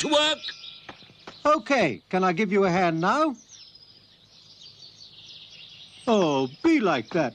to work. Okay, can I give you a hand now? Oh, be like that.